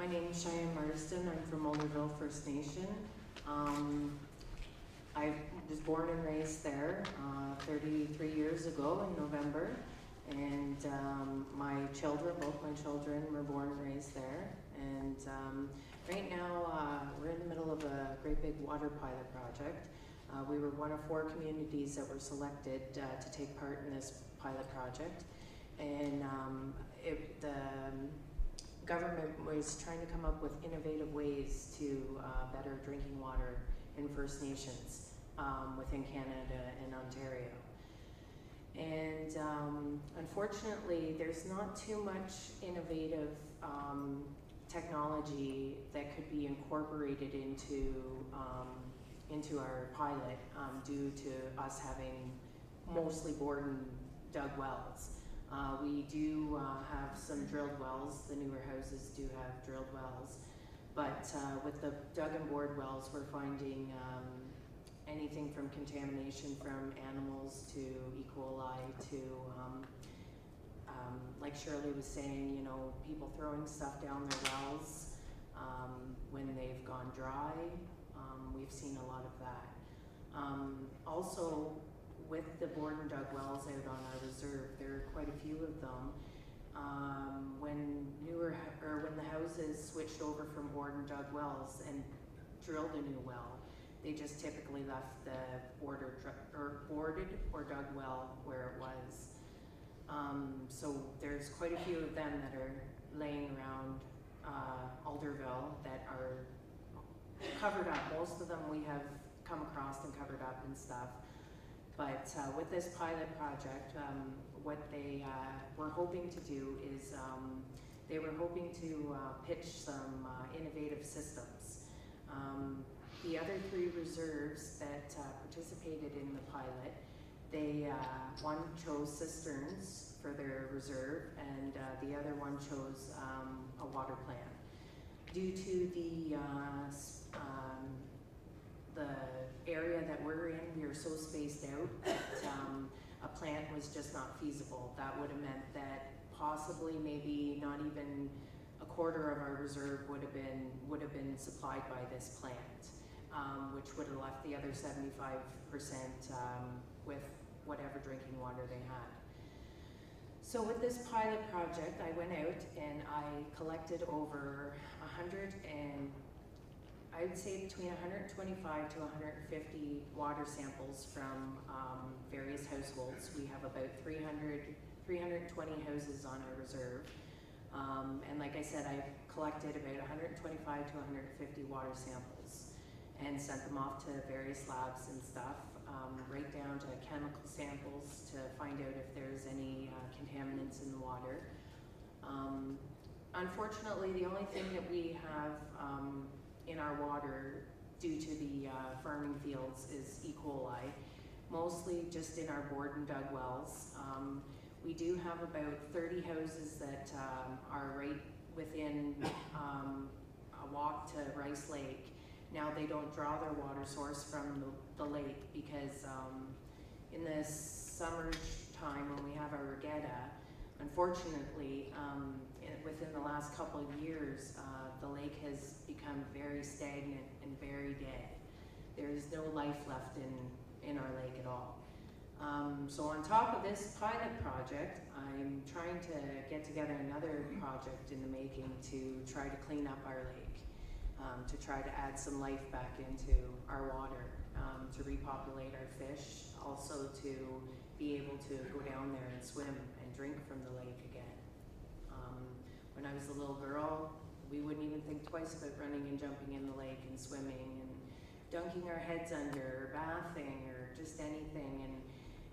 my name is Cheyenne Marsden. I'm from Alderville First Nation. Um, I was born and raised there uh, 33 years ago in November, and um, my children, both my children, were born and raised there. And um, right now, uh, we're in the middle of a great big water pilot project. Uh, we were one of four communities that were selected uh, to take part in this pilot project, and um, it, the government was trying to come up with innovative ways to uh, better drinking water in First Nations um, within Canada and Ontario. And um, unfortunately, there's not too much innovative um, technology that could be incorporated into um, into our pilot um, due to us having mostly bored and dug wells. Uh, we do uh, have some drilled wells. The newer houses do have drilled wells. But uh, with the dug and bored wells, we're finding um, anything from contamination from animals to E. coli to, um, um, like Shirley was saying, you know, people throwing stuff down their wells um, when they've gone dry. Um, we've seen a lot of that. Um, also, with the bored and dug wells out on our reserve, there are quite a few of them. Um, when newer, or when the houses switched over from bored and dug wells and drilled a new well, they just typically left the border, or boarded or dug well where it was. Um, so there's quite a few of them that are laying around uh, Alderville that are covered up. Most of them we have come across and covered up and stuff. But uh, with this pilot project, um, what they uh, were hoping to do is um, they were hoping to uh, pitch some uh, innovative systems. Um, the other three reserves that uh, participated in the pilot, they uh, one chose cisterns for their reserve, and the other one chose um, a water plant. Due to the um, the area that we're in, we are so spaced out that um, a plant was just not feasible. That would have meant that possibly maybe not even a quarter of our reserve would have been would have been supplied by this plant, um, which would have left the other 75% um, with whatever drinking water they had. So with this pilot project, I went out and I collected over 100 and I would say between 125 to 150 water samples from um, various households. We have about 300, 320 houses on our reserve. Um, and like I said, I've collected about 125 to 150 water samples and sent them off to various labs and stuff, um, right down to chemical samples to find out if there's any uh, contaminants in the water. Um, unfortunately, the only thing that we have um, in our water due to the uh, farming fields is E. coli, mostly just in our bored and dug wells. Um, we do have about 30 houses that um, are right within um, a walk to Rice Lake. Now they don't draw their water source from the, the lake because um, in the summer time when we have our regatta, unfortunately, um, within the last couple of years, uh, the lake has become very stagnant and very dead. There is no life left in, in our lake at all. Um, so on top of this pilot project, I'm trying to get together another project in the making to try to clean up our lake, um, to try to add some life back into our water, um, to repopulate our fish, also to be able to go down there and swim and drink from the lake again. Um, when I was a little girl, we wouldn't even think twice about running and jumping in the lake and swimming and dunking our heads under or bathing or just anything. And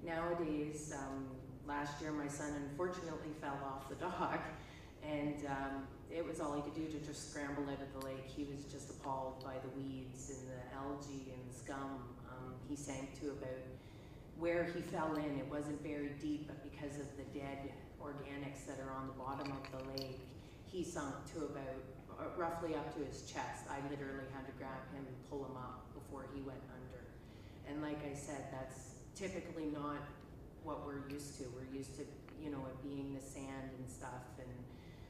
nowadays, um, last year my son unfortunately fell off the dock and um, it was all he could do to just scramble out of the lake. He was just appalled by the weeds and the algae and the scum. Um, he sank to about where he fell in. It wasn't very deep, but because of the dead organics that are on the bottom of the lake, he sunk to about uh, roughly up to his chest. I literally had to grab him and pull him up before he went under. And like I said, that's typically not what we're used to. We're used to, you know, it being the sand and stuff. And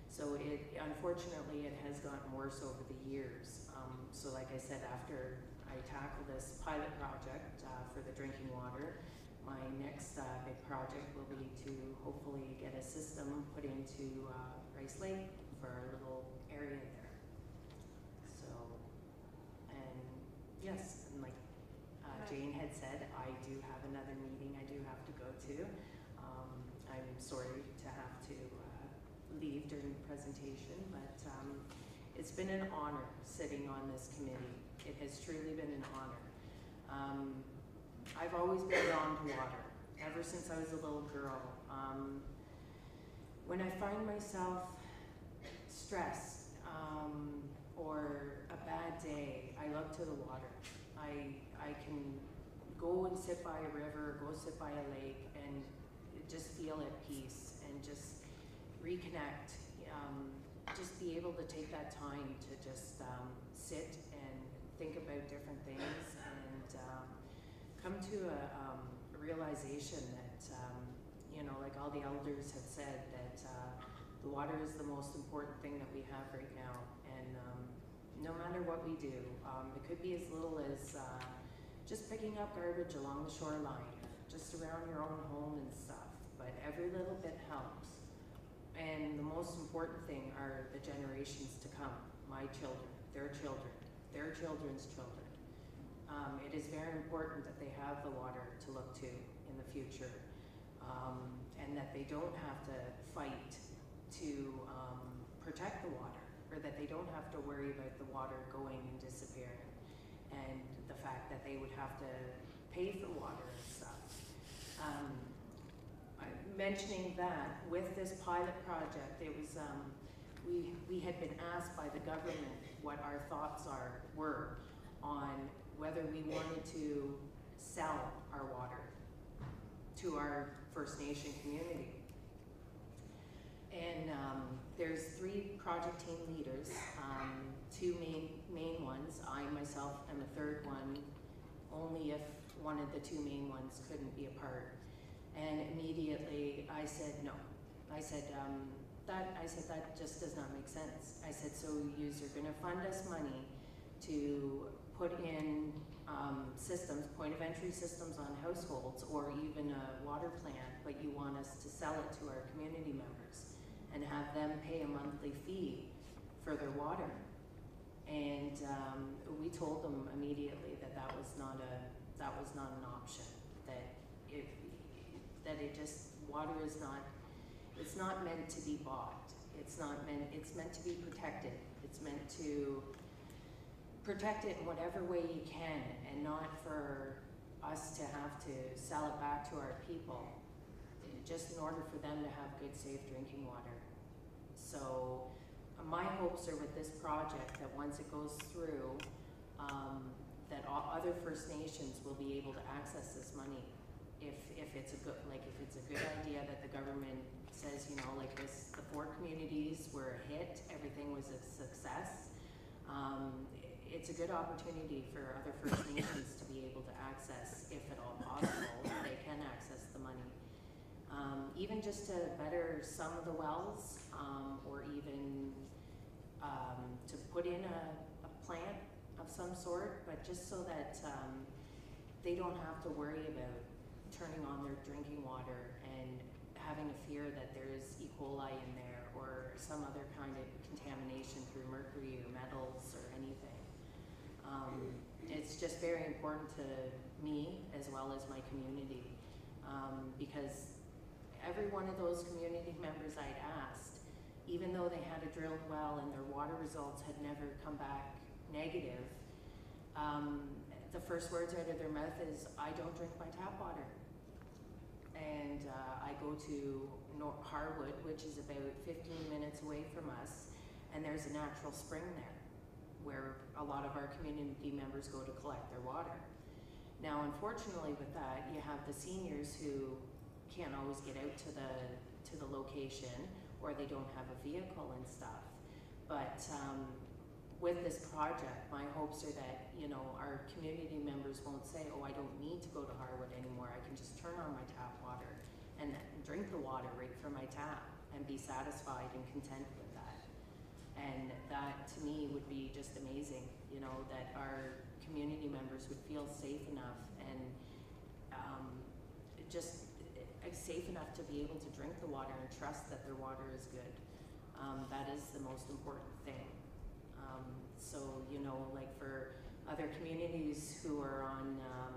So it, unfortunately, it has gotten worse over the years. Um, so like I said, after I tackle this pilot project, uh, for the drinking water, my next, uh, big project will be to hopefully get a system put into, uh, Rice Lake for our little area there. So, and yes, and like, uh, Jane had said, I do have another meeting I do have to go to. Um, I'm sorry to have to, uh, leave during the presentation, but, um, it's been an honor sitting on this committee. It has truly been an honor. Um, I've always been drawn to water, ever since I was a little girl. Um, when I find myself stressed, um, or a bad day, I look to the water. I, I can go and sit by a river, go sit by a lake, and just feel at peace and just reconnect. Um, just be able to take that time to just um, sit and think about different things and um, come to a, um, a realization that, um, you know, like all the elders have said, that uh, the water is the most important thing that we have right now. And um, no matter what we do, um, it could be as little as uh, just picking up garbage along the shoreline, just around your own home and stuff. But every little bit helps. And the most important thing are the generations to come, my children, their children, their children's children. Um, it is very important that they have the water to look to in the future, um, and that they don't have to fight to um, protect the water, or that they don't have to worry about the water going and disappearing, and the fact that they would have to pay for water and stuff. Um, mentioning that with this pilot project, it was, um, we, we had been asked by the government what our thoughts are, were on whether we wanted to sell our water to our First Nation community. And, um, there's three project team leaders, um, two main, main ones, I myself am a third one, only if one of the two main ones couldn't be a part. And immediately I said no. I said, um, that, I said, that just does not make sense. I said, so you're gonna fund us money to put in, um, systems, point of entry systems on households or even a water plant, but you want us to sell it to our community members and have them pay a monthly fee for their water. And, um, we told them immediately that that was not a, that was not an option, that if, that it just, water is not, it's not meant to be bought. It's not meant, it's meant to be protected. It's meant to protect it in whatever way you can and not for us to have to sell it back to our people, just in order for them to have good, safe drinking water. So, uh, my hopes are with this project that once it goes through, um, that all other First Nations will be able to access this money. If, if it's a good, like, if it's a good idea that the government says, you know, like this, the four communities were a hit, everything was a success. Um, it's a good opportunity for other First Nations to be able to access, if at all possible, they can access the money. Um, even just to better some of the wells, um, or even, um, to put in a, a plant of some sort, but just so that, um, they don't have to worry about turning on their drinking water and having a fear that there is E. coli in there or some other kind of contamination through mercury or metals or anything. Um, it's just very important to me as well as my community, um, because every one of those community members I'd asked, even though they had a drilled well and their water results had never come back negative, um, the first words out of their mouth is, I don't drink my tap water. And uh, I go to Nor- Harwood, which is about 15 minutes away from us, and there's a natural spring there where a lot of our community members go to collect their water. Now, unfortunately, with that, you have the seniors who can't always get out to the to the location, or they don't have a vehicle and stuff. But um, with this project, my hopes are that you know our community members won't say, "Oh, I don't need to go to Harwood anymore. I can just turn on my tap water and drink the water right from my tap and be satisfied and content with that." And that to me would be just amazing, you know, that our community members would feel safe enough and um, just uh, safe enough to be able to drink the water and trust that their water is good. Um, that is the most important thing. Um, so you know, like for other communities who are on um,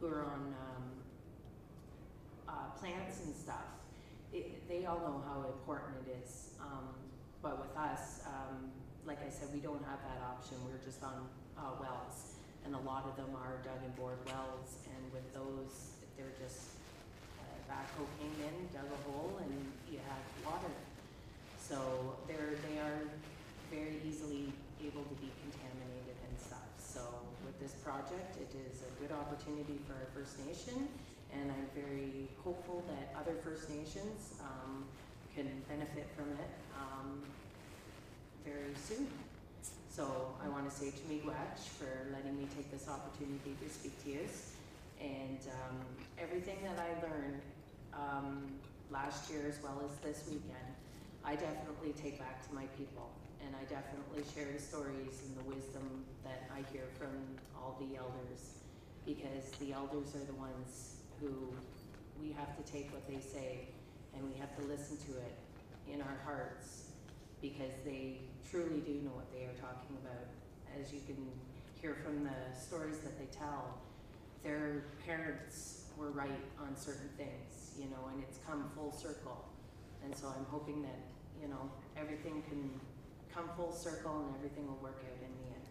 who are on um, uh, plants and stuff, it, they all know how important it is. Um, but with us, um, like I said, we don't have that option. We're just on uh, wells, and a lot of them are dug and bored wells. And with those, they're just uh, backhoe came in, dug a hole, and you have water. So they're they are very easily able to be contaminated and stuff. So with this project, it is a good opportunity for our First Nation, and I'm very hopeful that other First Nations um, can benefit from it um, very soon. So I want to say to Miigwech for letting me take this opportunity to speak to you. And um, everything that I learned um, last year as well as this weekend, I definitely take back to my people. And I definitely share the stories and the wisdom that I hear from all the elders because the elders are the ones who we have to take what they say and we have to listen to it in our hearts because they truly do know what they are talking about. As you can hear from the stories that they tell, their parents were right on certain things, you know, and it's come full circle. And so I'm hoping that, you know, everything can come full circle and everything will work out in the end.